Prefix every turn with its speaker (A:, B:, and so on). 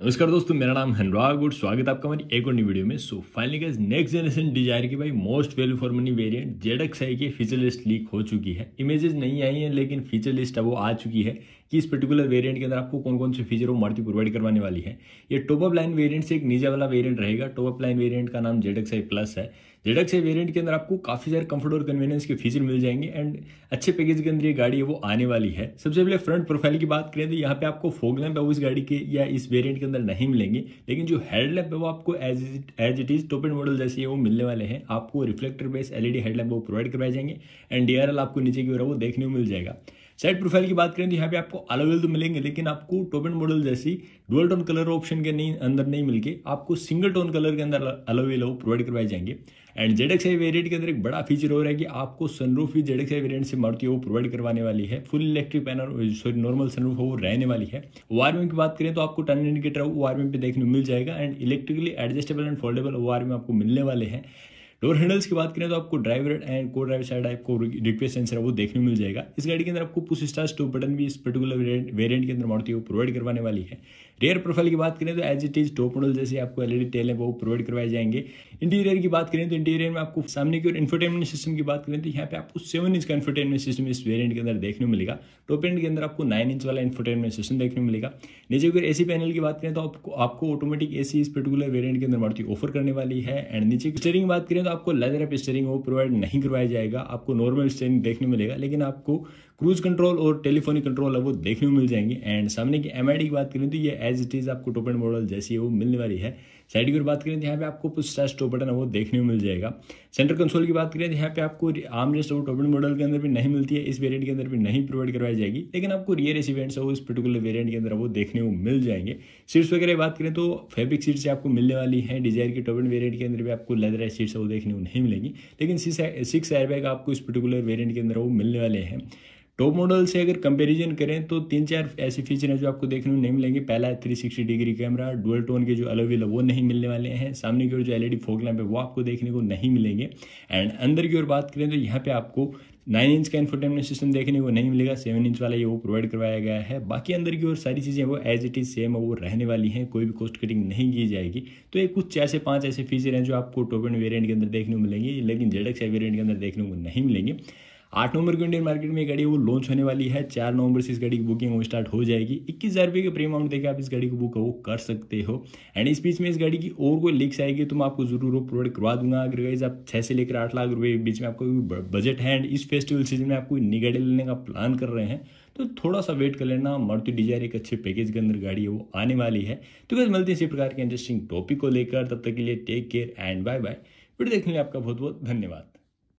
A: नमस्कार दोस्तों, मेरा नाम है अनुराग गुड स्वागत है आपका हमारी एक और नई वीडियो में। So finally guys next generation Dzire की भाई most value for money variant Z X I की फीचर लिस्ट लीक हो चुकी है। इमेजेस नहीं आई हैं, लेकिन फीचर लिस्ट अब वो आ चुकी है कि इस पर्टिकुलर वेरिएंट के अंदर आपको कौन कौन से फीचर वो मारती प्रोवाइड करवाने वाली है। ये टॉप अप लाइन वेरिएंट से एक नीचे वाला वेरिएंट रहेगा। टॉप अप लाइन वेरिएंट का नाम जेड एक्स आई प्लस है। जेड एक्स आई वेरियंट के अंदर आपको काफ़ी सारे कंफर्ट और कन्वीनियंस के फीचर मिल जाएँगे एंड अच्छे पैकेज के अंदर ये गाड़ी है, वो आने वाली है। सबसे पहले फ्रंट प्रोफ़ाइल की बात करें तो यहाँ पे आपको फोग लैंप है वो इस गाड़ी के या इस वेरियंट के अंदर नहीं मिलेंगे, लेकिन जो हेडलैम्प है वो आपको as as it is top model जैसे वो मिलने वाले हैं। आपको रिफ्लेक्टर बेस एलईडी हेडलैम्प वो प्रोवाइड करवाए जाएँगे एंड डीआरएल आपको नीचे की ओर वो देखने को मिल जाएगा। साइड प्रोफ़ाइल की बात करें तो यहाँ पे आपको अलग तो मिलेंगे, लेकिन आपको टॉप एंड मॉडल जैसी डुअल टोन कलर ऑप्शन के नहीं, अंदर नहीं मिलके आपको सिंगल टोन कलर के अंदर अलग अलग प्रोवाइड करवाए जाएँगे। And Z X I variant के अंदर एक बड़ा फीचर हो रहा है कि आपको सनरूफ भी जेड एक्स आई वेरियंट से मारुति वो प्रोवाइड करवाने वाली है। Full electric panel sorry normal sunroof वो रहने वाली है। वारमिंग की बात करें तो आपको टर्न इंडिकेटर वारमिंग पे देखने को मिल जाएगा। And electrically adjustable and foldable warming आपको मिलने वाले हैं। डोर हैंडल्स की बात करें तो आपको driver and co driver side आपको रिक्वेस्ट सेंसर है, वो देखने मिल जाएगा। इस गाड़ी के अंदर आपको पुश स्टार स्टॉप बटन भी इस पर्टिकुलर वेरिएंट के अंदर मारुति को प्रोवाइड करवाने वाली है। रेयर प्रोफ़ाइल की बात करें तो as it is top model जैसे आपको एलईडी टेल है, वो प्रोवाइड करवाए जाएँगे। इंटीरियर की बात करें तो इंटीरियर में आपको सामने की ओर इन्फोटेनमेंट सिस्टम की बात करें तो यहाँ पे आपको सेवन इंच का इन्फोटेनमेंट सिस्टम इस वेरियंट के अंदर देखने मिलेगा। टॉप एंड के अंदर आपको नाइन इंच वाला इन्फोटेनमेंट सिस्टम देखने मिलेगा। नीचे की एसी पैनल की बात करें तो आपको ऑटोमेटिक एसी इस पर्टिकुलर वेरियंट के अंदर मारुति ऑफ़र करने वाली है। एंड नीचे की स्टेरिंग की बात करें तो आपको लेदर एप स्टेरिंग वो प्रोवाइड नहीं करवाया जाएगा, आपको नॉर्मल स्टेरिंग देखने मिलेगा, लेकिन आपको क्रूज कंट्रोल और टेलीफोनिक कंट्रोल है वो देखने को मिल जाएँगे। एंड सामने की एमआईडी की बात करें तो ये एज इट इज़ आपको टॉप एंड मॉडल जैसी है वो मिलने वाली है। साइड की बात करें तो यहाँ पे आपको कुछ स्टॉप बटन है वो देखने को मिल जाएगा। सेंटर कंसोल की बात करें तो यहाँ पे आपको आर्म रेस्ट और टॉप एंड मॉडल के अंदर भी नहीं मिलती है, इस वेरियंट के अंदर भी नहीं प्रोवाइड करवाई जाएगी, लेकिन आपको रियर एस इवेंट्स है वो इस पर्टिकुलर वेरियंट के अंदर वो देखने को मिल जाएँगे। सीट्स वगैरह बात करें तो फैब्रिक सीट्स आपको मिलने वाली है डिज़ायर की टॉप एंड वेरियंट के अंदर भी आपको लेदर सीट्स है वो देखने को नहीं मिलेगी। लेकिन सिक्स एयरबैग आपको इस पर्टिकुलर वेरियंट के अंदर वो मिलने वाले हैं। टॉप मॉडल से अगर कंपैरिजन करें तो तीन चार ऐसे फीचर हैं जो आपको देखने को नहीं मिलेंगे। पहला है three sixty degree camera dual tone के जो अलग है, वो नहीं मिलने वाले हैं। सामने की ओर जो एलईडी फोक लैम्प है, वो आपको देखने को नहीं मिलेंगे। एंड अंदर की ओर बात करें तो यहाँ पे आपको नाइन इंच का इन्फोटेनमेंट सिस्टम देखने को नहीं मिलेगा। सेवन इंच वाला ये वो प्रोवाइड करवाया गया है। बाकी अंदर की ओर सारी चीज़ें वो एज इट इज़ सेम वो रहने वाली हैं, कोई भी कॉस्ट कटिंग नहीं की जाएगी। तो ये कुछ चार से पाँच ऐसे फीचर हैं जो आपको टॉप एंड वेरियंट के अंदर देखने को मिलेंगे, लेकिन जेड एक्स वेरियंट के अंदर देखने को नहीं मिलेंगे। आठ नवंबर को इंडियन मार्केट में गाड़ी वो लॉन्च होने वाली है। चार नवंबर से इस गाड़ी की बुकिंग वो स्टार्ट हो जाएगी। इक्कीस हज़ार रुपये के प्री अमाउंट देकर आप इस गाड़ी को बुक वो कर सकते हो। एंड इस बीच में इस गाड़ी की और कोई लीक्स आएगी तो मैं आपको ज़रूर वो प्रोवाइड करवा दूँगा। अगर गाइज़ आप छः से लेकर आठ लाख रुपये के बीच में आपको बजट है एंड इस फेस्टिवल सीज़न में आप कोई नई गाड़ी लेने का प्लान कर रहे हैं तो थोड़ा सा वेट कर लेना। मारुति डिज़ायर एक अच्छे पैकेज के अंदर गाड़ी है, वो आने वाली है। तो कैसे मिलती है इसी प्रकार के इंटरेस्टिंग टॉपिक को लेकर। तब तक के लिए take care and bye bye video देखने लिए आपका बहुत बहुत धन्यवाद।